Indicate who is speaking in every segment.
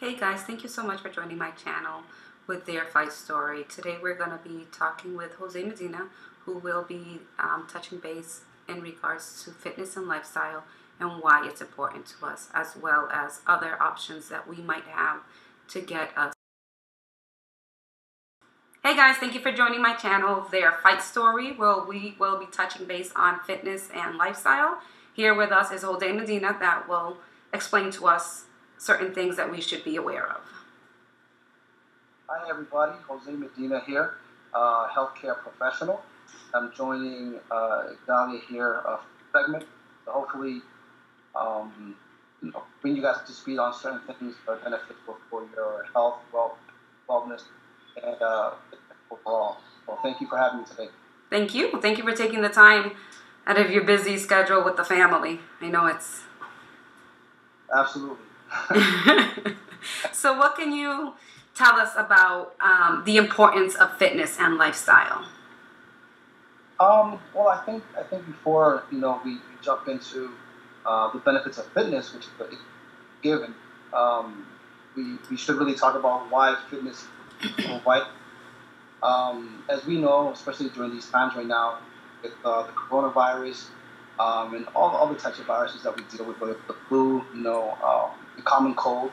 Speaker 1: Hey guys, thank you so much for joining my channel with their fight story. Today we're going to be talking with Jose Medina, who will be um, touching base in regards to fitness and lifestyle and why it's important to us, as well as other options that we might have to get us. Hey guys, thank you for joining my channel, Their Fight Story, where we will be touching base on fitness and lifestyle. Here with us is Jose Medina that will explain to us certain things that we should be aware of.
Speaker 2: Hi everybody, Jose Medina here, uh, healthcare professional. I'm joining uh, Dalia here a segment to hopefully um, you know, bring you guys to speed on certain things that are beneficial for your health, well, wellness, and uh, overall. Well, thank you for having me today.
Speaker 1: Thank you. Thank you for taking the time out of your busy schedule with the family. I know it's.
Speaker 2: Absolutely.
Speaker 1: so, what can you tell us about um, the importance of fitness and lifestyle?
Speaker 2: Um, well, I think I think before you know we, jump into uh, the benefits of fitness, which is given, um, we, we should really talk about why fitness why um, as we know, especially during these times right now, with uh, the coronavirus um, and all, the types of viruses that we deal with, whether the flu, you know, um, the common cold,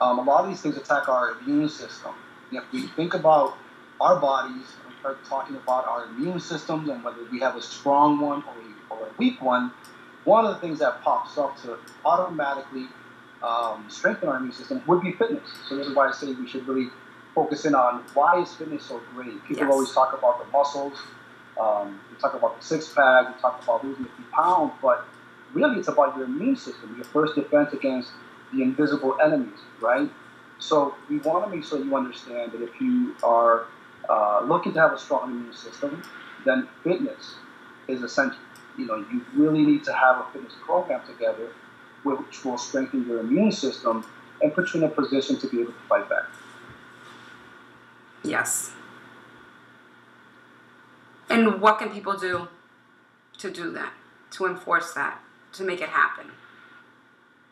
Speaker 2: um, a lot of these things attack our immune system. And if we think about our bodies, we start talking about our immune systems and whether we have a strong one or a, or a weak one, one of the things that pops up to automatically um, strengthen our immune system would be fitness. So this is why I say we should really focus in on why is fitness so great. People yes. always talk about the muscles, um, we talk about the six pack, we talk about losing a few pounds, but really it's about your immune system, your first defense against the invisible enemies, right? So we want to make sure you understand that if you are uh, looking to have a strong immune system, then fitness is essential. You know, you really need to have a fitness program together which will strengthen your immune system and put you in a position to be able to fight back.
Speaker 1: Yes. And what can people do to do that, to enforce that, to make it happen?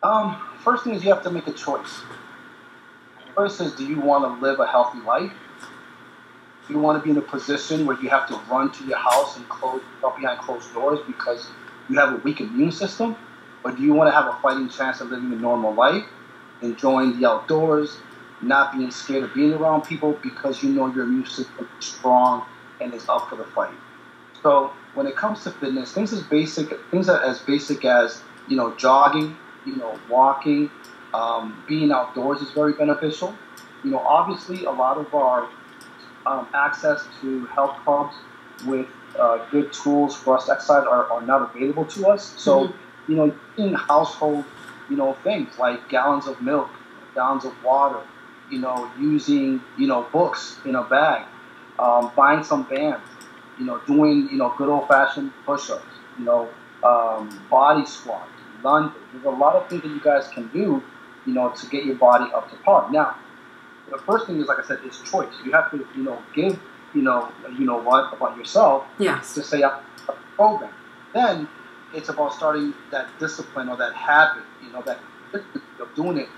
Speaker 2: Um, first thing is you have to make a choice. First is, do you want to live a healthy life? Do you want to be in a position where you have to run to your house and close behind closed doors because you have a weak immune system? Or do you want to have a fighting chance of living a normal life, enjoying the outdoors, not being scared of being around people because you know your immune system is strong and is up for the fight. So when it comes to fitness, things as basic things are as basic as you know jogging, you know walking, um, being outdoors is very beneficial. You know, obviously a lot of our um, access to health clubs with uh, good tools for us to exercise are, are not available to us. So mm-hmm. you know, in household you know things like gallons of milk, gallons of water, you know, using, you know, books in a bag, um, buying some bands, you know, doing, you know, good old fashioned push ups, you know, um, body squats, lunges. There's a lot of things that you guys can do, you know, to get your body up to par. Now, the first thing is, like I said, is choice. You have to, you know, give, you know, you know what about yourself.
Speaker 1: Yes.
Speaker 2: To say, I'm a program. Then it's about starting that discipline or that habit, you know, that of doing it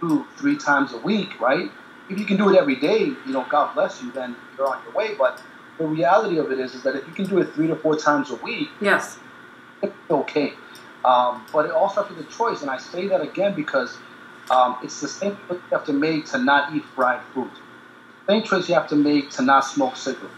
Speaker 2: two, three times a week, right? If you can do it every day, you know, God bless you, then you're on your way. But the reality of it is, is that if you can do it three to four times a week,
Speaker 1: yes,
Speaker 2: it's okay. Um, but it all starts with a choice, and I say that again because um, it's the same choice you have to make to not eat fried food. Same choice you have to make to not smoke cigarettes.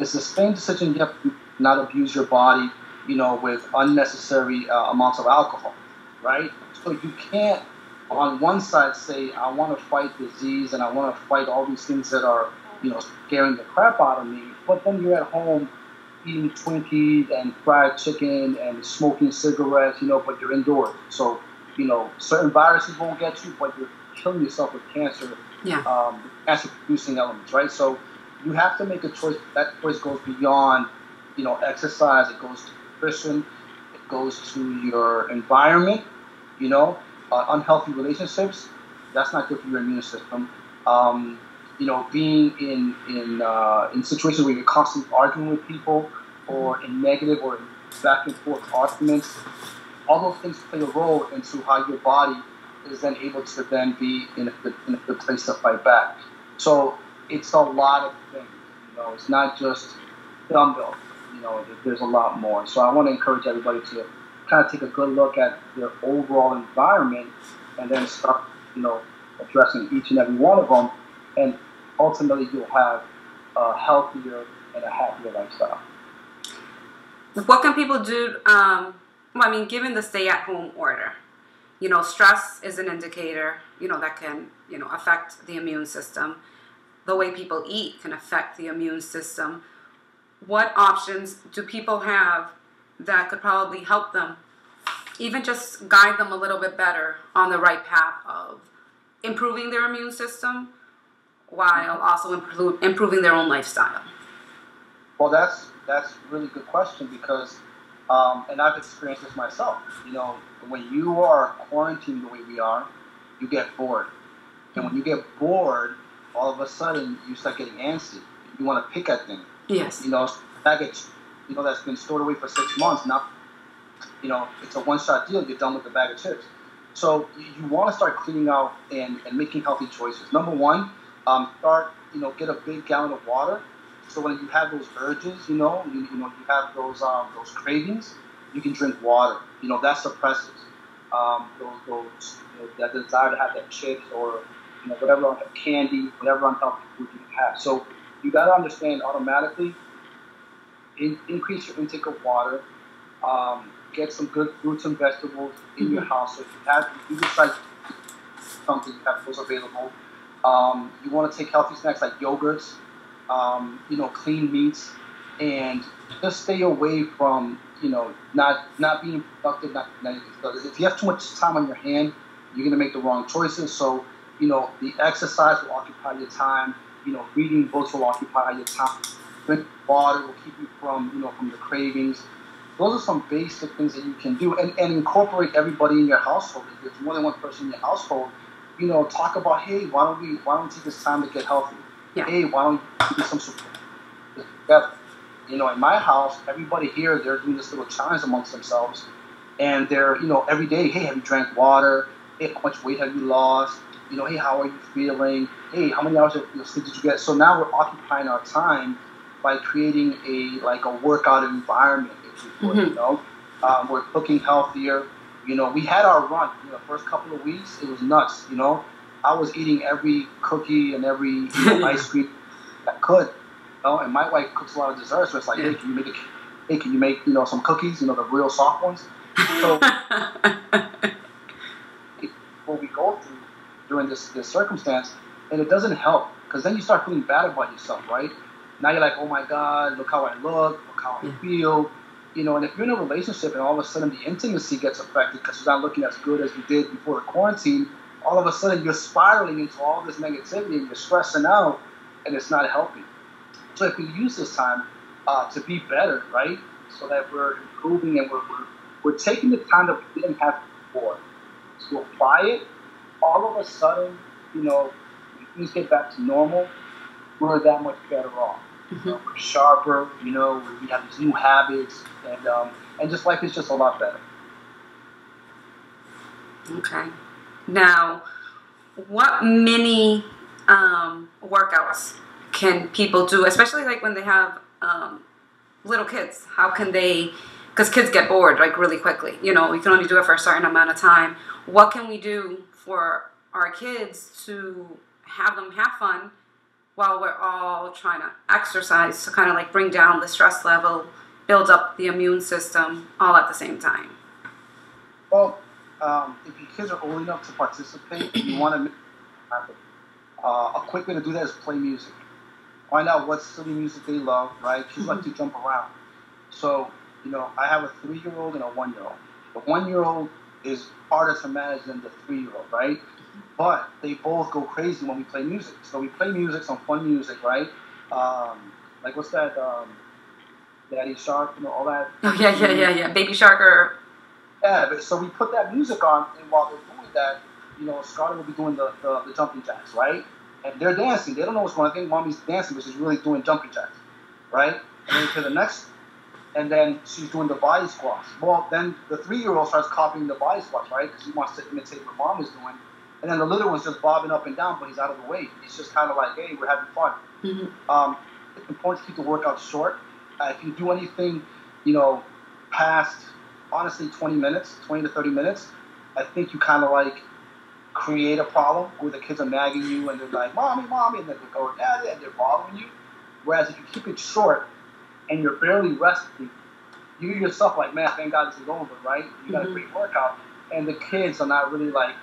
Speaker 2: It's the same decision you have to not abuse your body, you know, with unnecessary uh, amounts of alcohol, right? So you can't on one side say I want to fight disease and I want to fight all these things that are you know scaring the crap out of me, but then you're at home eating Twinkies and fried chicken and smoking cigarettes, you know, but you're indoors. So you know certain viruses won't get you, but you're killing yourself with cancer,
Speaker 1: yeah.
Speaker 2: um, cancer producing elements, right? So you have to make a choice. That choice goes beyond you know exercise. It goes to nutrition. It goes to your environment. You know, uh, unhealthy relationships, that's not good for your immune system. Um, you know, being in in uh, in situations where you're constantly arguing with people, or in negative or back and forth arguments, all those things play a role into how your body is then able to then be in a in good place to fight back. So it's a lot of things. You know, it's not just dumbbell. You know, there's a lot more. So I want to encourage everybody to kind of take a good look at their overall environment and then start, you know, addressing each and every one of them. And ultimately, you'll have a healthier and a happier lifestyle.
Speaker 1: What can people do? Um, well, I mean, given the stay-at-home order, you know, stress is an indicator. You know that can you know affect the immune system. The way people eat can affect the immune system. What options do people have that could probably help them, even just guide them a little bit better on the right path of improving their immune system while also improve, improving their own lifestyle?
Speaker 2: Well, that's that's a really good question because, um, and I've experienced this myself. You know, when you are quarantined the way we are, you get bored, and when you get bored, all of a sudden you start getting antsy. You want to pick at things.
Speaker 1: Yes.
Speaker 2: You know, gets, you know, that's been stored away for six months. Now, you know, it's a one-shot deal. You're done with the bag of chips. So you, you want to start cleaning out and, and making healthy choices. Number one, um, start, you know, get a big gallon of water. So when you have those urges, you know, you, you know, you have those um, those cravings, you can drink water. You know, that suppresses um, those, those you know, that desire to have that chips or you know whatever candy, whatever unhealthy food you have. So you got to understand automatically. In, increase your intake of water. Um, get some good fruits and vegetables in your house. So if you have, if you decide something, you have those available. Um, you want to take healthy snacks like yogurts, um, you know, clean meats, and just stay away from, you know, not not being productive. Not, not if you have too much time on your hand, you're gonna make the wrong choices. So, you know, the exercise will occupy your time. You know, reading books will occupy your time. Drink water will keep you from, you know, from the cravings those are some basic things that you can do and, and incorporate everybody in your household. If there's more than one person in your household, you know, talk about, hey, why don't we why don't we take this time to get healthy?
Speaker 1: Yeah.
Speaker 2: Hey, why don't we do some support together? You know, in my house, everybody here they're doing this little challenge amongst themselves, and they're you know every day, hey, have you drank water? Hey, how much weight have you lost? You know, hey, how are you feeling? Hey, how many hours of sleep did you get? So now we're occupying our time by creating a like a workout environment if mm-hmm. you know. Um, we're cooking healthier. You know, we had our run. You know, first couple of weeks, it was nuts. You know, I was eating every cookie and every you know, ice cream I could. You know, and my wife cooks a lot of desserts, so it's like, yeah. hey, can you make a, hey, can you make you know some cookies? You know, the real soft ones. So what we go through during this this circumstance, and it doesn't help because then you start feeling bad about yourself, right? Now you're like, oh my god, look how I look, look how I feel you know, and if you're in a relationship and all of a sudden the intimacy gets affected because you're not looking as good as you did before the quarantine, all of a sudden you're spiraling into all this negativity and you're stressing out, and it's not helping. So if we use this time uh, to be better, right, so that we're improving and we're, we're, we're taking the time that we didn't have before to apply it, all of a sudden, you know, things get back to normal, we're that much better off. Mm-hmm. Sharper, you know, we have these new habits, and um, and just life is just a lot better.
Speaker 1: Okay. Now, what mini um, workouts can people do, especially like when they have um, little kids? How can they? Because kids get bored like really quickly. You know, we can only do it for a certain amount of time. What can we do for our kids to have them have fun while we're all trying to exercise to kind of like bring down the stress level? build up the immune system all at the same time?
Speaker 2: Well, um, if your kids are old enough to participate, you want to make happen. Uh, a quick way to do that is play music. Find out what silly music they love, right? Kids mm-hmm. like to jump around. So, you know, I have a three year old and a one year old. The one year old is harder to manage than the three year old, right? But they both go crazy when we play music. So we play music, some fun music, right? Um, like what's that? Um, Daddy Shark, you know, all that.
Speaker 1: Oh yeah, yeah, yeah, yeah. Baby Shark or.
Speaker 2: Yeah, but so we put that music on, and while they're doing that, you know, Scarlett will be doing the, the, the jumping jacks, right? And they're dancing. They don't know what's going on. I think mommy's dancing, but she's really doing jumping jacks, right? And then to the next, and then she's doing the body squats. Well, then the three-year-old starts copying the body squats, right? Because he wants to imitate what mom is doing. And then the little one's just bobbing up and down, but he's out of the way. He's just kind of like, hey, we're having fun. Mm-hmm. Um, it's important to keep the workout short. Uh, if you do anything, you know, past honestly 20 minutes, 20 to 30 minutes, I think you kind of like create a problem where the kids are nagging you and they're like, mommy, mommy, and then they go, daddy, and they're bothering you. Whereas if you keep it short and you're barely resting, you yourself like, man, thank God this is over, right? You got mm-hmm. a great workout, and the kids are not really like,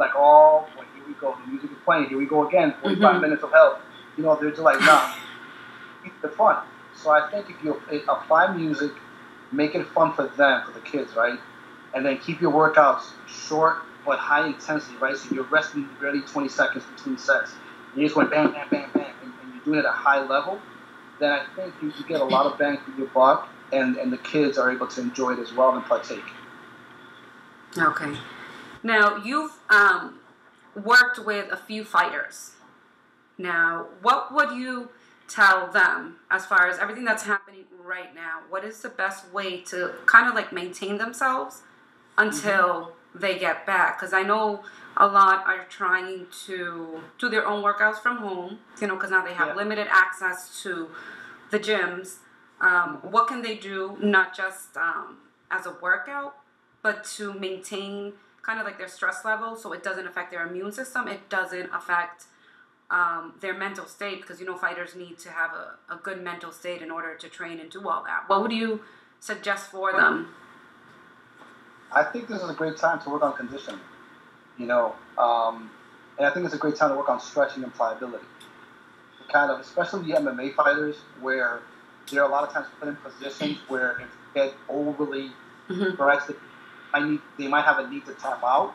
Speaker 2: like, oh, boy, here we go, the music is playing, here we go again, 45 mm-hmm. minutes of help. You know, they're just like, nah, keep it fun. So I think if you apply music, make it fun for them, for the kids, right? And then keep your workouts short but high intensity, right? So you're resting barely 20 seconds between sets. You just went bam, bam, bam, bam, and, and you're doing it at a high level. Then I think you, you get a lot of bang for your buck, and, and the kids are able to enjoy it as well and partake.
Speaker 1: Okay. Now, you've um, worked with a few fighters. Now, what would you tell them as far as everything that's happening right now? What is the best way to kind of like maintain themselves until mm-hmm. they get back? Because I know a lot are trying to do their own workouts from home, you know, because now they have yeah. limited access to the gyms. Um, what can they do, not just um, as a workout, but to maintain kind of like their stress level so it doesn't affect their immune system, it doesn't affect um, their mental state, because you know fighters need to have a, a good mental state in order to train and do all that. What would you suggest for them?
Speaker 2: I think this is a great time to work on conditioning you know. Um, and I think it's a great time to work on stretching and pliability. Kind of, especially the MMA fighters, where they're a lot of times put in positions where if they get overly mm-hmm. I need, they might have a need to tap out.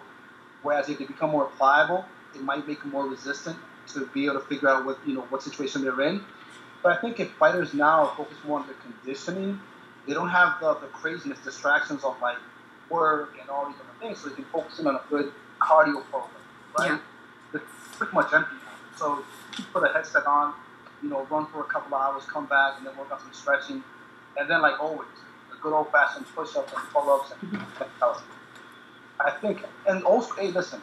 Speaker 2: Whereas if they become more pliable, it might make them more resistant to be able to figure out what you know what situation they're in. But I think if fighters now focus more on their conditioning, they don't have the, the craziness, distractions of like work and all these other things, so they can focus in on a good cardio program, right? Yeah. Pretty much empty. So put a headset on, you know, run for a couple of hours, come back, and then work on some stretching, and then like always, good old fashioned push ups and pull ups and mm-hmm. I think, and also, hey, listen,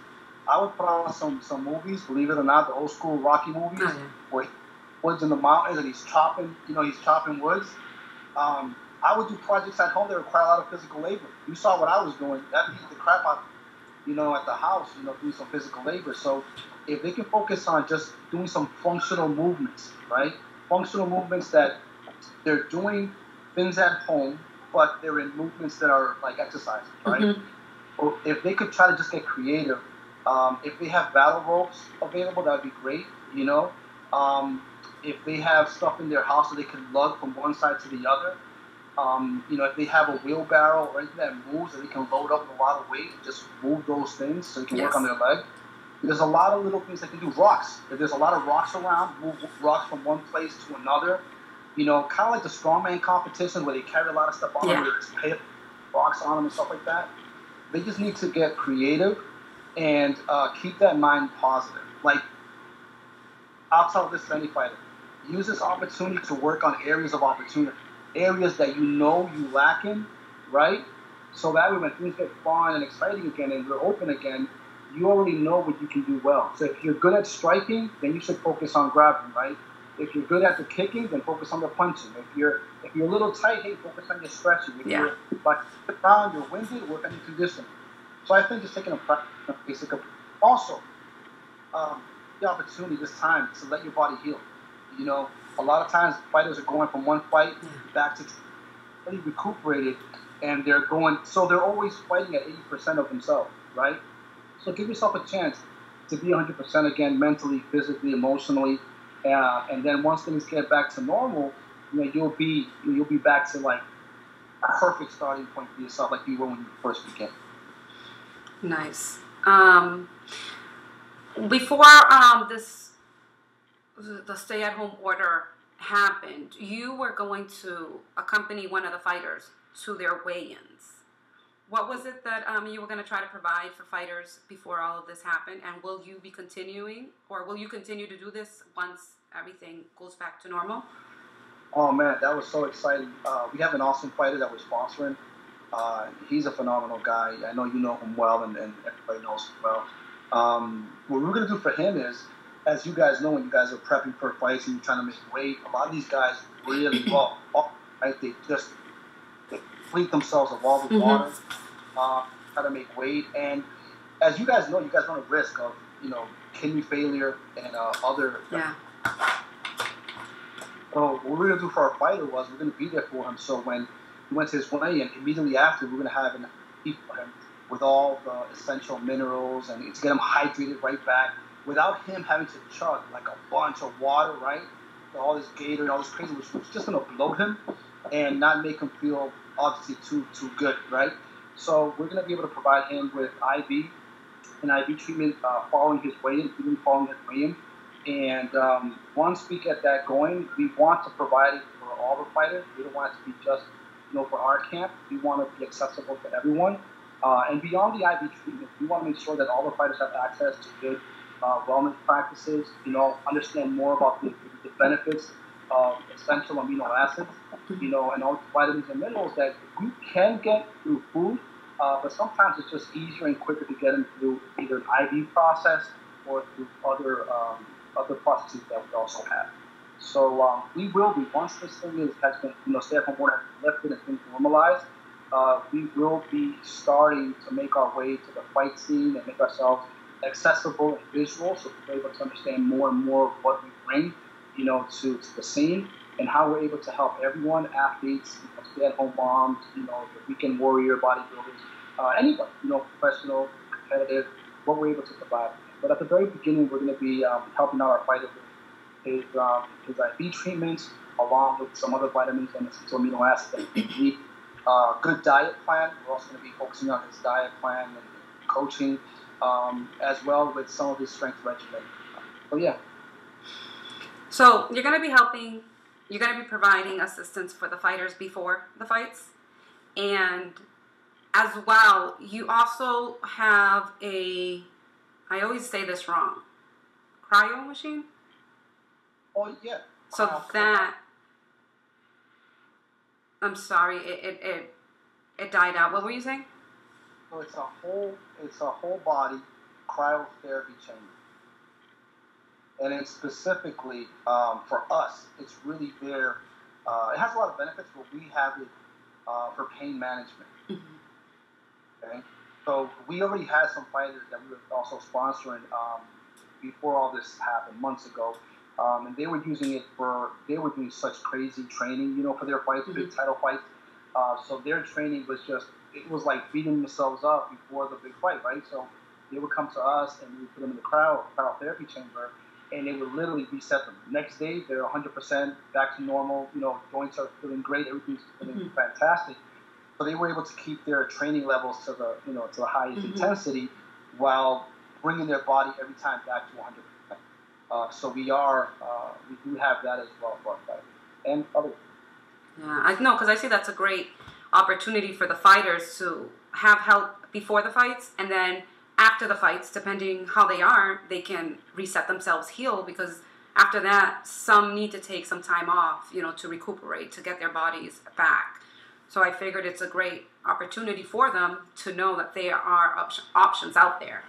Speaker 2: I would put on some some movies, believe it or not, the old school Rocky movies, oh, yeah. where woods in the mountains and he's chopping, you know, he's chopping woods. Um, I would do projects at home that require a lot of physical labor. You saw what I was doing. That beat the crap out you know, at the house, you know, doing some physical labor. So if they can focus on just doing some functional movements, right? Functional movements that they're doing things at home, but they're in movements that are like exercises, right? Mm-hmm. Or if they could try to just get creative, um, if they have battle ropes available, that would be great, you know. Um, if they have stuff in their house that they can lug from one side to the other, um, you know, if they have a wheelbarrow or anything that moves that they can load up with a lot of weight, just move those things so they can yes. work on their leg. There's a lot of little things they can do. Rocks. If there's a lot of rocks around, move rocks from one place to another. You know, kind of like the strongman competition where they carry a lot of stuff on yeah. them, where rocks on them and stuff like that. They just need to get creative and uh, keep that mind positive. Like, I'll tell this to any fighter: use this opportunity to work on areas of opportunity areas that you know you lack in, right? So that way, when things get fun and exciting again and you're open again, you already know what you can do well. So if you're good at striking, then you should focus on grabbing, right? If you're good at the kicking, then focus on the punching. If you're if you're a little tight, hey, focus on your stretching. If yeah. you're like down, you're winded, work on your conditioning. So I think just taking a a basic also um, the opportunity this time to let your body heal. You know, a lot of times fighters are going from one fight back to fully recuperated, and they're going. So they're always fighting at 80% of themselves, right? So give yourself a chance to be 100% again, mentally, physically, emotionally, uh, and then once things get back to normal, you know you'll be you'll be back to like a perfect starting point for yourself, like you were when you first began.
Speaker 1: Nice. Um, before um, this the stay-at-home order happened, you were going to accompany one of the fighters to their weigh-ins. What was it that um, you were going to try to provide for fighters before all of this happened? And will you be continuing, or will you continue to do this once everything goes back to normal?
Speaker 2: Oh man, that was so exciting. Uh, we have an awesome fighter that we're sponsoring. Uh, he's a phenomenal guy. I know you know him well, and, and everybody knows him well. Um, what we're gonna do for him is, as you guys know, when you guys are prepping for fights and you're trying to make weight, a lot of these guys really well, right? They just fleet themselves of all the mm-hmm. water, uh, try to make weight, and as you guys know, you guys run a risk of you know kidney failure and uh, other.
Speaker 1: Yeah.
Speaker 2: So what we're gonna do for our fighter was we're gonna be there for him. So when he went to his weigh and immediately after we're gonna have an eat for him with all the essential minerals and to get him hydrated right back without him having to chug like a bunch of water, right? All this gator and all this crazy, which was just gonna bloat him and not make him feel obviously too too good, right? So we're gonna be able to provide him with IV an IV treatment uh, following his weigh-in, even following his weigh-in. And um, once we get that going, we want to provide it for all the fighters. We don't want it to be just, you know, for our camp. We want to be accessible to everyone. Uh, and beyond the IV treatment, we want to make sure that all the fighters have access to good uh, wellness practices. You know, understand more about the, the benefits of essential amino acids. You know, and all vitamins and minerals that you can get through food uh, but sometimes it's just easier and quicker to get them through either an IV process or through other um, other processes that we also have. So um, we will be once this thing is, has been you know stay-at-home order lifted and been normalized. Uh, we will be starting to make our way to the fight scene and make ourselves accessible and visual, so people are able to understand more and more of what we bring, you know, to, to the scene and how we're able to help everyone, athletes, you know, stay-at-home moms, you know, the weekend warrior bodybuilders, uh, anybody, you know, professional, competitive, what we're able to provide. But at the very beginning, we're going to be um, helping out our fighter with his, um, his IV treatments, along with some other vitamins and essential amino acids that he need. Uh, good diet plan. We're also going to be focusing on his diet plan and coaching, um, as well with some of his strength regimen. So yeah.
Speaker 1: So you're going to be helping. You're going to be providing assistance for the fighters before the fights, and as well, you also have a, I always say this wrong, cryo machine?
Speaker 2: Oh, yeah.
Speaker 1: So that, I'm sorry, it, it, it, it died out. What were you saying?
Speaker 2: So it's a whole, it's a whole body cryotherapy chamber. And it's specifically um, for us, it's really there. Uh, it has a lot of benefits, but we have it uh, for pain management. Mm-hmm. Okay, so we already had some fighters that we were also sponsoring um, before all this happened months ago, um, and they were using it for they were doing such crazy training, you know, for their fights, mm-hmm. big title fights. Uh, so their training was just it was like beating themselves up before the big fight, right? So they would come to us and we would put them in the cryo cryotherapy chamber, and they would literally reset them. Next day, they're 100% back to normal. You know, joints are feeling great, everything's feeling mm-hmm. fantastic. So they were able to keep their training levels to the you know to the highest mm-hmm. intensity while bringing their body every time back to 100 percent. Uh, so we are uh, we do have that as well for our fighters and others.
Speaker 1: Yeah, I know because I see that's a great opportunity for the fighters to have help before the fights and then after the fights, depending how they are, they can reset themselves, heal because after that, some need to take some time off, you know, to recuperate, to get their bodies back. So I figured it's a great opportunity for them to know that there are op- options out there.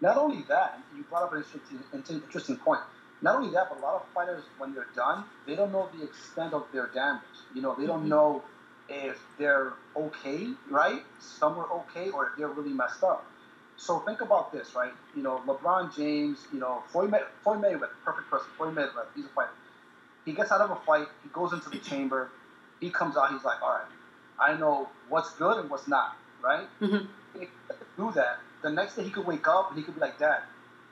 Speaker 2: Not only that, you brought up an interesting, interesting point. Not only that, but a lot of fighters, when they're done, they don't know the extent of their damage. You know, they don't mm-hmm. know if they're okay, right? Some are okay, or if they're really messed up. So think about this, right? You know, LeBron James, you know, Floyd, May- Floyd Mayweather, perfect person. Floyd Mayweather, he's a fighter. He gets out of a fight, he goes into the chamber, he comes out, he's like, all right, I know what's good and what's not, right? Mm-hmm. He do that. The next day he could wake up and he could be like, Dad,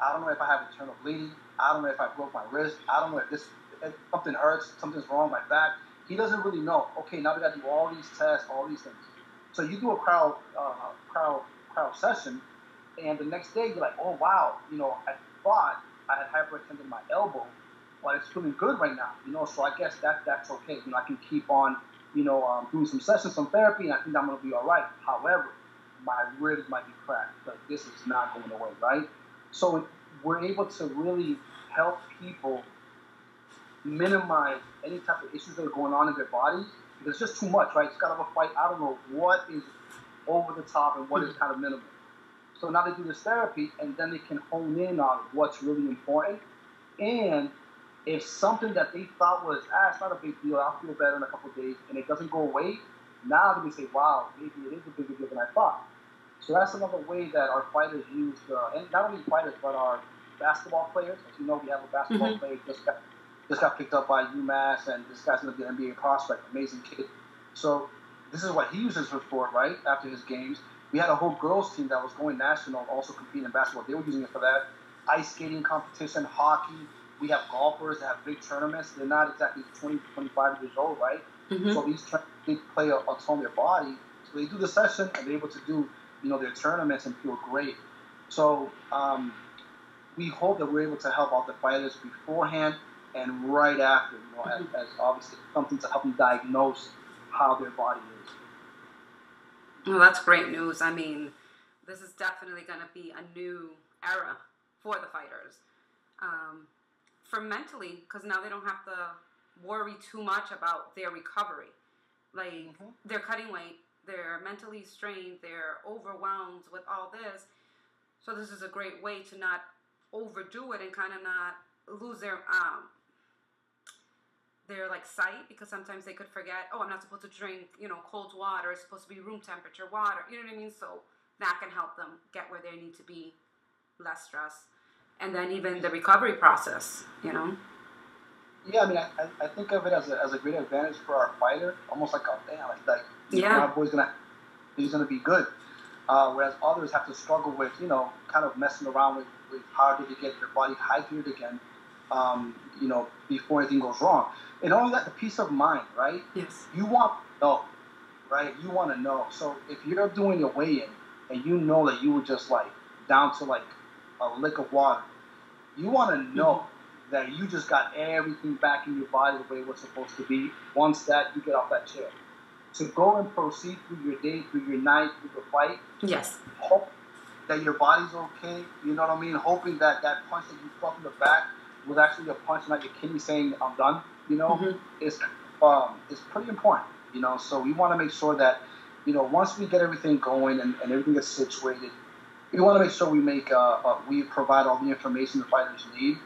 Speaker 2: I don't know if I have internal bleeding. I don't know if I broke my wrist. I don't know if this if something hurts, something's wrong with my back. He doesn't really know. Okay, now we got to do all these tests, all these things. So you do a cryo uh, cryo cryo session, and the next day you're like, oh wow, you know, I thought I had hyperextended my elbow, but it's feeling good right now, you know. So I guess that that's okay. You know, I can keep on, you know, um, doing some sessions, some therapy, and I think I'm gonna be all right. However, my ribs might be cracked, but this is not going away, right? So we're able to really help people minimize any type of issues that are going on in their bodies because it's just too much, right? It's kind of a fight. I don't know what is over the top and what is kind of minimal. So now they do this therapy, and then they can hone in on what's really important. And if something that they thought was, ah, it's not a big deal, I'll feel better in a couple days, and it doesn't go away, now they can say, wow, maybe it is a bigger deal than I thought. So that's another way that our fighters use, uh, and not only fighters, but our basketball players. As you know, we have a basketball mm-hmm. player just got just got picked up by UMass, and this guy's going to be an NBA prospect, amazing kid. So this is what he uses for, right? After his games, we had a whole girls team that was going national, also competing in basketball. They were using it for that. Ice skating competition, hockey. We have golfers that have big tournaments. They're not exactly 20, 25 years old, right? Mm-hmm. So these they play on their body. So they do the session and they're able to do, you know, their tournaments and feel great. So um, we hope that we're able to help out the fighters beforehand and right after, you know, mm-hmm. as, as obviously something to help them diagnose how their body is.
Speaker 1: Well, that's great news. I mean, this is definitely going to be a new era for the fighters. Um, for mentally, because now they don't have to worry too much about their recovery. Like, mm-hmm. they're cutting weight, they're mentally strained, they're overwhelmed with all this. So, this is a great way to not overdo it and kind of not lose their um, their like sight because sometimes they could forget, oh, I'm not supposed to drink, you know, cold water. It's supposed to be room temperature water. You know what I mean? So that can help them get where they need to be, less stress, and then even the recovery process. You know.
Speaker 2: Yeah, I mean, I, I think of it as a, as a great advantage for our fighter, almost like a damn, like, like yeah, our boy's gonna he's gonna be good. Uh, whereas others have to struggle with, you know, kind of messing around with, with how do they get their body hydrated again, um, you know, before anything goes wrong. And only that, the peace of mind, right?
Speaker 1: Yes.
Speaker 2: You want to know, right? You want to know. So if you're doing your weigh-in and you know that you were just like down to like a lick of water, you want to know mm-hmm. that you just got everything back in your body the way it was supposed to be. Once that you get off that chair, to go and proceed through your day, through your night, through the fight.
Speaker 1: Yes.
Speaker 2: Hope that your body's okay. You know what I mean? Hoping that that punch that you felt in the back was actually a punch, not your kidney saying I'm done. You know, mm-hmm. is um, is pretty important. You know, so we want to make sure that you know once we get everything going and, and everything is situated, we want to make sure we make uh, uh, we provide all the information the fighters need.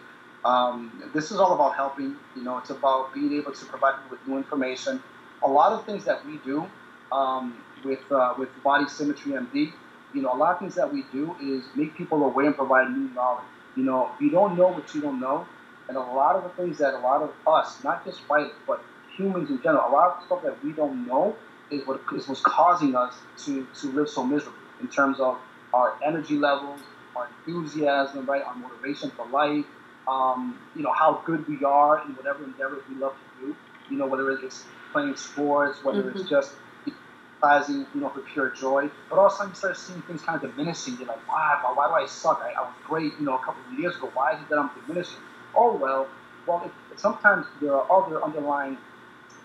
Speaker 2: Um, this is all about helping. You know, it's about being able to provide people with new information. A lot of things that we do um, with uh, with Body Symmetry MD, you know, a lot of things that we do is make people aware and provide new knowledge. You know, if you don't know what you don't know, and a lot of the things that a lot of us, not just fighters, but humans in general, a lot of stuff that we don't know is what is what's causing us to, to live so miserably in terms of our energy levels, our enthusiasm, right, our motivation for life, um, you know, how good we are in whatever endeavors we love to do. You know, whether it's playing sports, whether mm-hmm. it's just exercising, you know, for pure joy. But all of a sudden you start seeing things kind of diminishing. You're like, why, why, why do I suck? I, I was great, you know, a couple of years ago. Why is it that I'm diminishing? Oh well, well, sometimes there are other underlying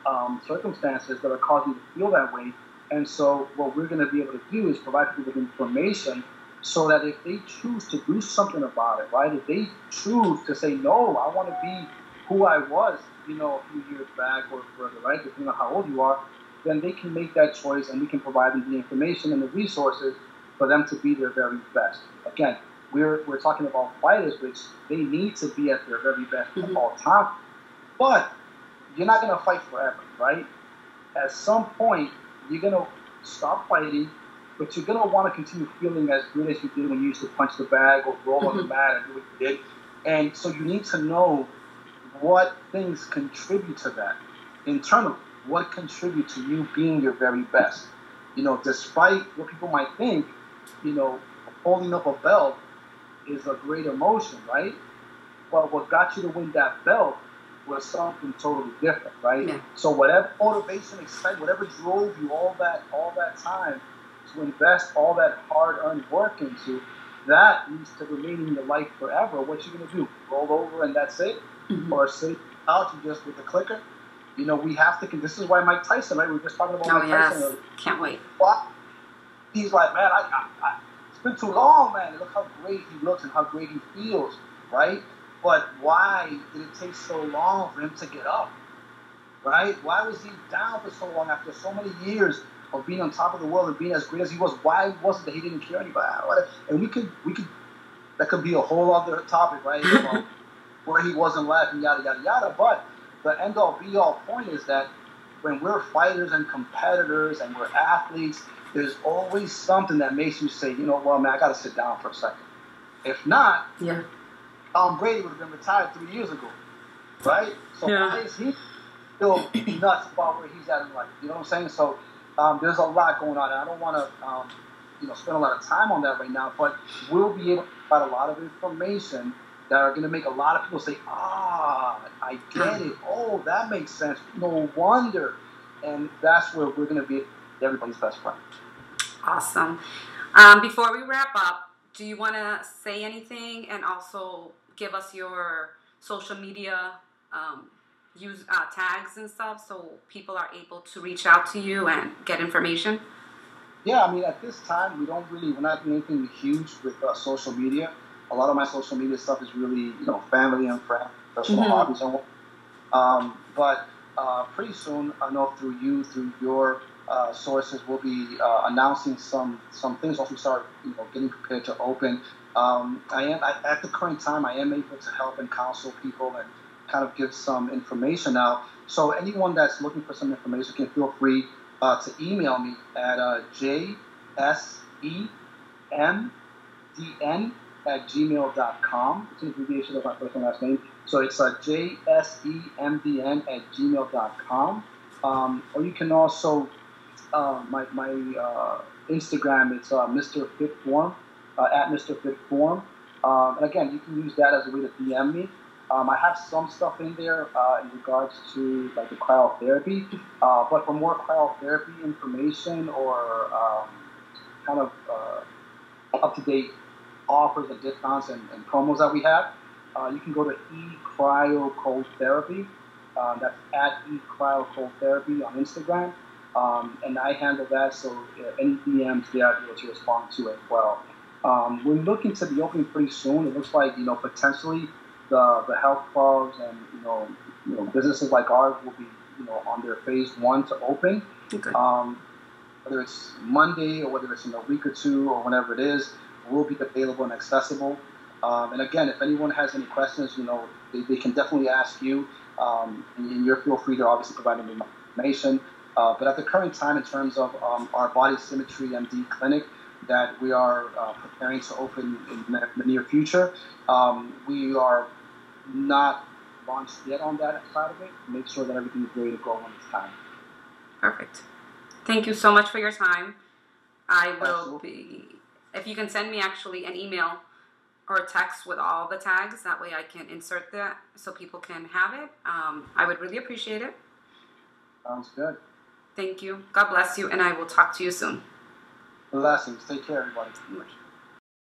Speaker 2: um, circumstances that are causing you to feel that way. And so, what we're going to be able to do is provide people with information so that if they choose to do something about it, right? If they choose to say, no, I want to be who I was, you know, a few years back or further, right? Depending on how old you are, then they can make that choice and we can provide them the information and the resources for them to be their very best. Again, we're, we're talking about fighters, which they need to be at their very best mm-hmm. at all times. But you're not going to fight forever, right? At some point, you're going to stop fighting, but you're going to want to continue feeling as good as you did when you used to punch the bag or roll on the mm-hmm. mat and do what you did. And so you need to know what things contribute to that internally. What contribute to you being your very best? You know, despite what people might think, you know, holding up a belt is a great emotion, right? But what got you to win that belt was something totally different, right? Yeah. So whatever motivation, excitement, whatever drove you all that all that time to invest all that hard-earned work into, that needs to remain in your life forever. What you gonna do? Roll over and that's it, mm-hmm. or sit out you just with the clicker? You know, we have to. This is why Mike Tyson, right? We are just talking about oh, Mike
Speaker 1: yes.
Speaker 2: Tyson.
Speaker 1: Can't wait.
Speaker 2: Well, he's like, man, I, I, I it's been too long, man. Look how great he looks and how great he feels, right? but why did it take so long for him to get up? Right? Why was he down for so long after so many years of being on top of the world and being as great as he was? Why was it that he didn't care anybody? And we could we could that could be a whole other topic, right? About where he wasn't laughing, yada yada yada. But the end all be all point is that when we're fighters and competitors and we're athletes, there's always something that makes you say, you know, well, man, I got to sit down for a second. If not,
Speaker 1: yeah,
Speaker 2: Tom Brady would have been retired three years ago, right? So yeah. why is he still nuts about where he's at in life? You know what I'm saying? So um, there's a lot going on. I don't want to, um, you know, spend a lot of time on that right now, but we'll be able to provide a lot of information that are going to make a lot of people say, ah, I get it. Oh, that makes sense. No wonder. And that's where we're going to be everybody's best friend.
Speaker 1: Awesome. Um, before we wrap up, do you want to say anything and also give us your social media um, use uh, tags and stuff so people are able to reach out to you and get information?
Speaker 2: Yeah, I mean, at this time, we don't really, we're not doing anything huge with uh, social media. A lot of my social media stuff is really, you know, family and friends, personal mm-hmm. hobbies and um, but uh, pretty soon, I know through you, through your uh, sources, we'll be uh, announcing some some things once we start, you know, getting prepared to open. Um, I am I, at the current time, I am able to help and counsel people and kind of give some information out. So anyone that's looking for some information can feel free uh, to email me at uh, jsemdn at gmail.com. It's an abbreviation of my first and last name. So it's uh, jsemdn at gmail.com. Um, or you can also, uh, my, my uh, Instagram, it's uh, Mr. Fit Form, uh, at Mr. Fit Form. Um, and again, you can use that as a way to DM me. Um, I have some stuff in there uh, in regards to like the cryotherapy, uh, but for more cryotherapy information or um, kind of up to date offers and discounts and, and, promos that we have, you can go to eCryo Therapy. Uh, that's at eCryo Therapy on Instagram, um, and I handle that. So any DMs I'll be able to respond to as well. Um, we're looking to be opening pretty soon. It looks like you know potentially the, the health clubs and you know you know businesses like ours will be you know on their phase one to open. Okay. Um, whether it's Monday or whether it's in a week or two or whenever it is, will be available and accessible. Um, and again, if anyone has any questions, you know they, they can definitely ask you. Um, and you're feel free to obviously provide them information. Uh, but at the current time, in terms of um, our body symmetry MD clinic, that we are uh, preparing to open in the near future, um, we are not launched yet on that side of it. Make sure that everything is ready to go when it's time.
Speaker 1: Perfect. Thank you so much for your time. I will Absolutely. be. If you can send me actually an email or a text with all the tags, that way I can insert that so people can have it. Um, I would really appreciate it.
Speaker 2: Sounds good.
Speaker 1: Thank you. God bless you, and I will talk to you soon.
Speaker 2: Blessings. Take care, everybody.